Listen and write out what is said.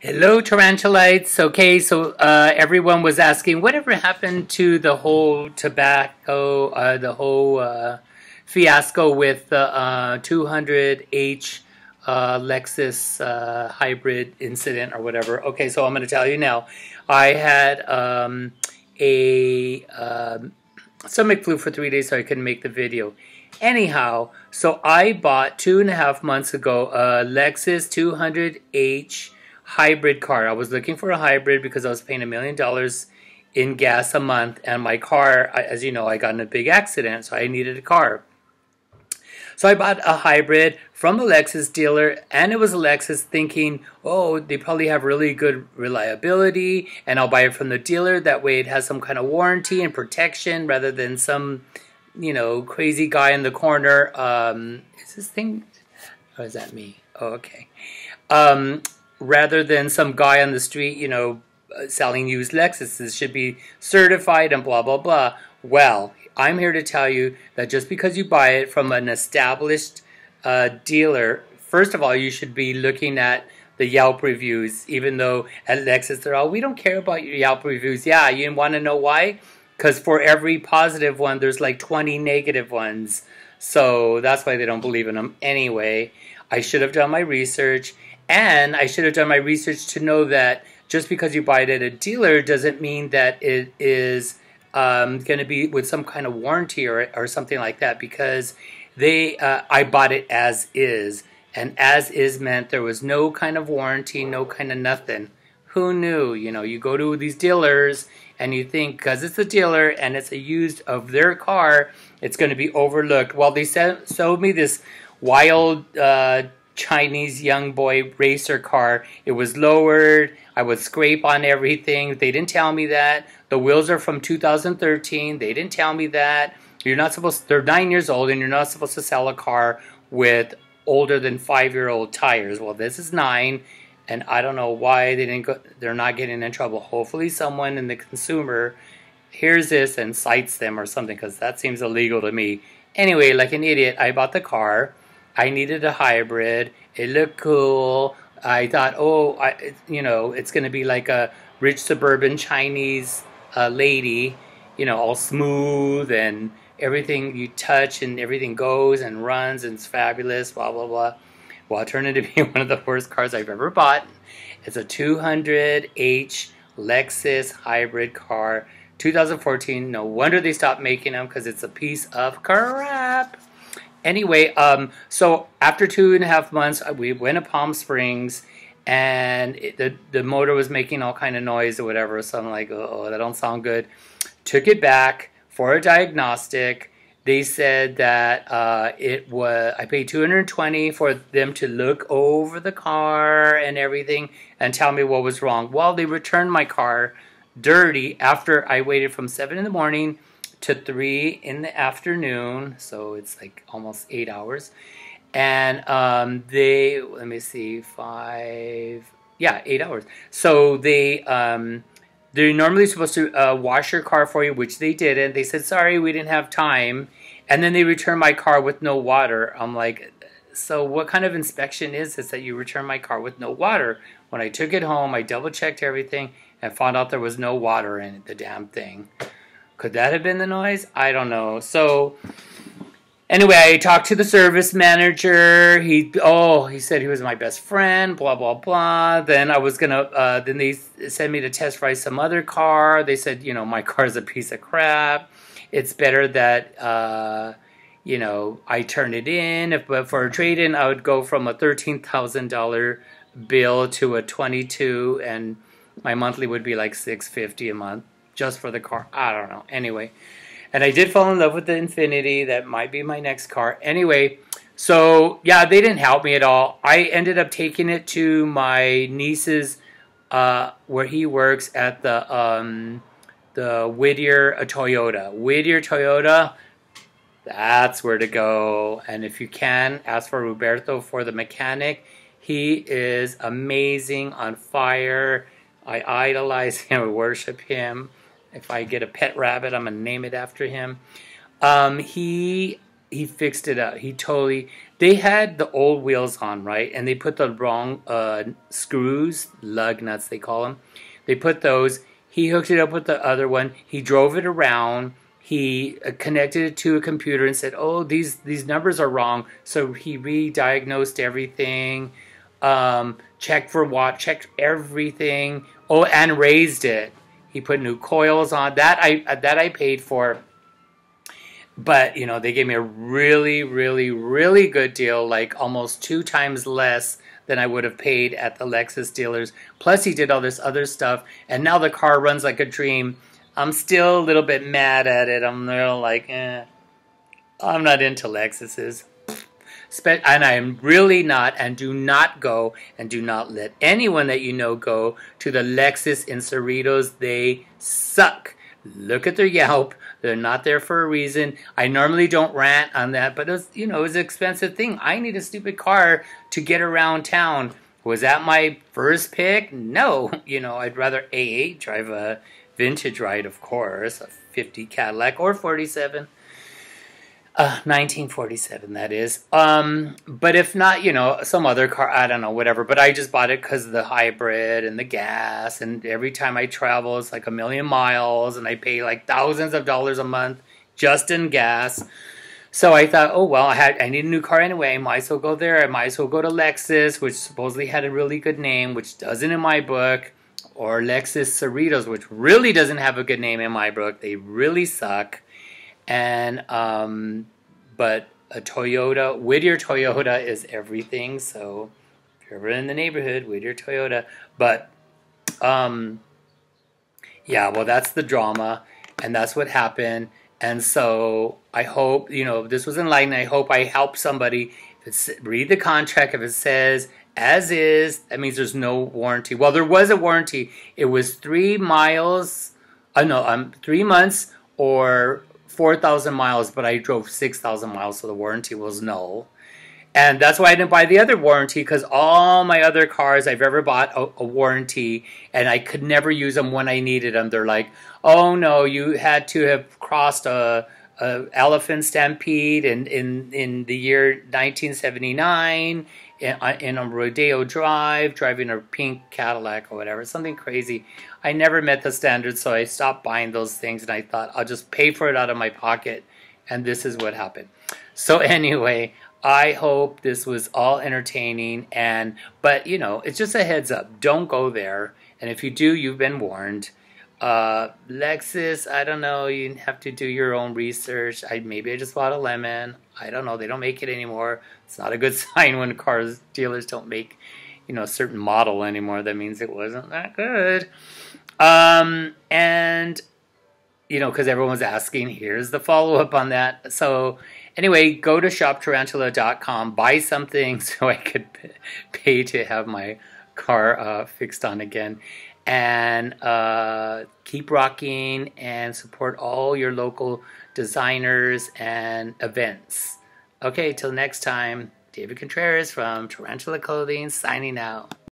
Hello, tarantulites. Okay, so uh, everyone was asking whatever happened to the whole tobacco, uh, the whole uh, fiasco with the 200H uh, Lexus uh, hybrid incident or whatever. Okay, so I'm going to tell you now. I had um, a um, stomach flu for three days, so I couldn't make the video. Anyhow, so I bought two and a half months ago a Lexus 200H hybrid car. I was looking for a hybrid because I was paying a million dollars in gas a month, and my car, as you know, I got in a big accident, so I needed a car. So I bought a hybrid from a Lexus dealer, and it was a Lexus thinking, oh, they probably have really good reliability, and I'll buy it from the dealer. That way it has some kind of warranty and protection rather than some, you know, crazy guy in the corner. Um, is this thing, or is that me? Oh, okay. Um, rather than some guy on the street, you know, uh, selling used Lexuses should be certified and blah, blah, blah. Well, I'm here to tell you that just because you buy it from an established uh, dealer, first of all, you should be looking at the Yelp reviews, even though at Lexus they're all, we don't care about your Yelp reviews. Yeah, you want to know why? Because for every positive one, there's like 20 negative ones. So that's why they don't believe in them anyway. I should have done my research and I should have done my research to know that just because you buy it at a dealer doesn't mean that it is um, going to be with some kind of warranty or, or something like that because they uh, I bought it as is. And as is meant there was no kind of warranty, no kind of nothing. Who knew? You know, you go to these dealers and you think because it's a dealer and it's a used of their car, it's going to be overlooked. Well, they sold me this wild uh, Chinese young boy racer car. It was lowered. I would scrape on everything. They didn't tell me that. The wheels are from 2013. They didn't tell me that. You're not supposed they're 9 years old and you're not supposed to sell a car with older than 5-year-old tires. Well, this is 9 and I don't know why they didn't go they're not getting in trouble. Hopefully someone in the consumer hears this and cites them or something cuz that seems illegal to me. Anyway, like an idiot, I bought the car I needed a hybrid. It looked cool. I thought, oh, I, you know, it's going to be like a rich suburban Chinese uh, lady, you know, all smooth and everything you touch and everything goes and runs and it's fabulous, blah, blah, blah. Well, it turned into be one of the worst cars I've ever bought. It's a 200H Lexus hybrid car, 2014. No wonder they stopped making them because it's a piece of crap. Anyway, um, so after two and a half months, uh, we went to Palm Springs, and it, the the motor was making all kind of noise or whatever. So I'm like, oh, that don't sound good. Took it back for a diagnostic. They said that uh, it was. I paid 220 for them to look over the car and everything and tell me what was wrong. Well, they returned my car dirty after I waited from seven in the morning to 3 in the afternoon, so it's like almost 8 hours. And um, they, let me see, 5, yeah, 8 hours. So they, um, they're normally supposed to uh, wash your car for you, which they didn't. They said, sorry, we didn't have time. And then they returned my car with no water. I'm like, so what kind of inspection is this that you return my car with no water? When I took it home, I double checked everything and found out there was no water in the damn thing. Could that have been the noise? I don't know. So anyway, I talked to the service manager. He oh, he said he was my best friend. Blah blah blah. Then I was gonna. Uh, then they sent me to test drive some other car. They said, you know, my car is a piece of crap. It's better that. Uh, you know, I turn it in. If but for a trade in, I would go from a thirteen thousand dollar bill to a twenty two, and my monthly would be like six fifty a month just for the car. I don't know. Anyway, and I did fall in love with the Infiniti. That might be my next car. Anyway, so yeah, they didn't help me at all. I ended up taking it to my niece's, uh, where he works at the um, the Whittier a Toyota. Whittier Toyota. That's where to go. And if you can, ask for Roberto for the mechanic. He is amazing, on fire. I idolize him, I worship him. If I get a pet rabbit, I'm to name it after him. Um, he he fixed it up. He totally. They had the old wheels on, right? And they put the wrong uh, screws, lug nuts, they call them. They put those. He hooked it up with the other one. He drove it around. He uh, connected it to a computer and said, "Oh, these these numbers are wrong." So he re-diagnosed everything, um, checked for what, checked everything. Oh, and raised it. He put new coils on. That. I that I paid for. But you know they gave me a really really really good deal like almost two times less than i would have paid at the lexus dealers. Plus he did all this other stuff and now the car runs like a dream. I'm still a little bit mad at it. I'm little like eh, i'm not into lexuses and I am really not, and do not go, and do not let anyone that you know go to the Lexus in Cerritos. They suck. Look at their Yelp. They're not there for a reason. I normally don't rant on that, but it was, you know, it was an expensive thing. I need a stupid car to get around town. Was that my first pick? No. You know, I'd rather AA drive a vintage ride, of course, a 50 Cadillac or 47. Uh, 1947, that is. Um, but if not, you know, some other car, I don't know, whatever. But I just bought it because of the hybrid and the gas. And every time I travel, it's like a million miles, and I pay like thousands of dollars a month just in gas. So I thought, oh well, I had I need a new car anyway. I might as well go there. I might as well go to Lexus, which supposedly had a really good name, which doesn't in my book, or Lexus Cerritos, which really doesn't have a good name in my book. They really suck and um, but a Toyota Whittier Toyota is everything. So if you're ever in the neighborhood, Whittier Toyota. But um, yeah, well, that's the drama, and that's what happened. And so I hope you know this was enlightening. I hope I help somebody. If it's, read the contract. If it says as is, that means there's no warranty. Well, there was a warranty. It was three miles. I Uh, no, um, three months or 4,000 miles, but I drove 6,000 miles, so the warranty was null. And that's why I didn't buy the other warranty because all my other cars I've ever bought a, a, warranty and I could never use them when I needed them. They're like, oh no, you had to have crossed a, elephant stampede in, in, in the year 1979 in, uh, in a Rodeo Drive, driving a pink Cadillac or whatever, something crazy. I never met the standards, so I stopped buying those things, and I thought I'll just pay for it out of my pocket, and this is what happened. So anyway, I hope this was all entertaining, and but you know, it's just a heads up. Don't go there, and if you do, you've been warned. Uh, Lexus, I don't know. You have to do your own research. I maybe I just bought a lemon. I don't know. They don't make it anymore. It's not a good sign when cars dealers don't make, you know, a certain model anymore. That means it wasn't that good. Um, and you know, because everyone's asking, here's the follow up on that. So anyway, go to shoptarantula.com, buy something so I could pay to have my car uh, fixed on again and uh, keep rocking and support all your local designers and events. Okay, till next time, David Contreras from Tarantula Clothing signing out.